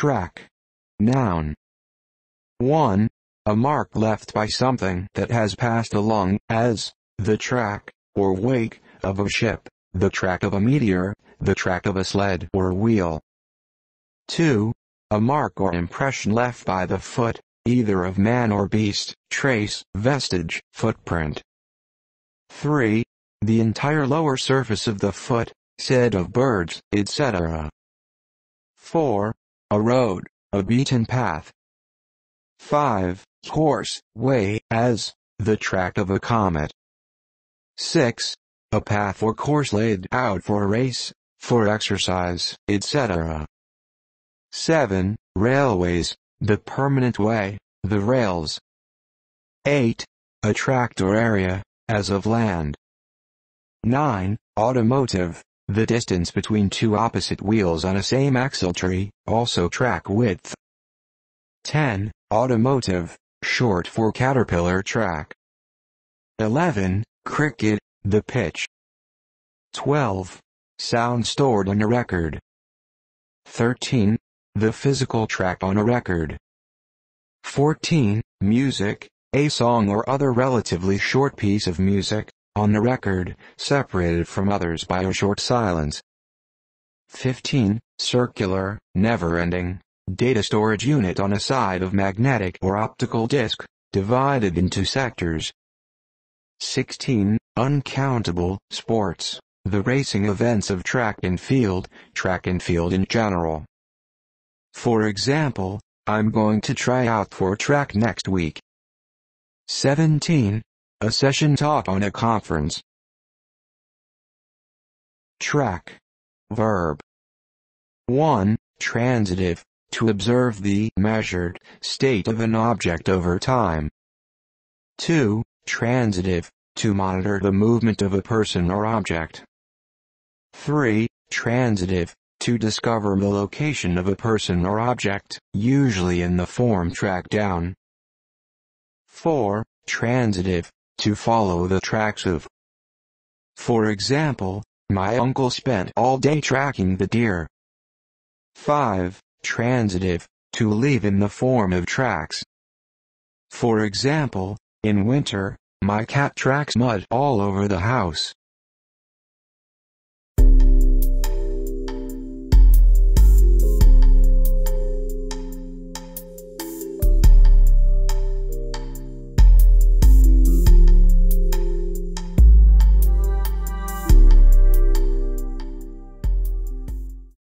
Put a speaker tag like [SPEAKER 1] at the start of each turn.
[SPEAKER 1] Track. Noun. 1. A mark left by something that has passed along, as the track, or wake, of a ship, the track of a meteor, the track of a sled or wheel. 2. A mark or impression left by the foot, either of man or beast, trace, vestige, footprint. 3. The entire lower surface of the foot, said of birds, etc. 4. A road, a beaten path. 5. Course, way, as, the track of a comet. 6. A path or course laid out for a race, for exercise, etc. 7. Railways, the permanent way, the rails. 8. A tract or area, as of land. 9. Automotive, the distance between two opposite wheels on a same axle tree, also track width. 10. Automotive, short for caterpillar track. 11. Cricket, the pitch. 12. Sound stored on a record. 13. The physical track on a record. 14. Music, a song or other relatively short piece of music, on the record, separated from others by a short silence. 15. Circular, never-ending, data storage unit on a side of magnetic or optical disc, divided into sectors. 16. Uncountable, sports, the racing events of track and field, track and field in general. For example, I'm going to try out for track next week. 17. A session talk on a conference. Track. Verb. 1. Transitive. To observe the measured state of an object over time. 2. Transitive. To monitor the movement of a person or object. 3. Transitive. To discover the location of a person or object, usually in the form track down. 4. Transitive to follow the tracks of. For example, my uncle spent all day tracking the deer. 5. Transitive, to leave in the form of tracks. For example, in winter, my cat tracks mud all over the house.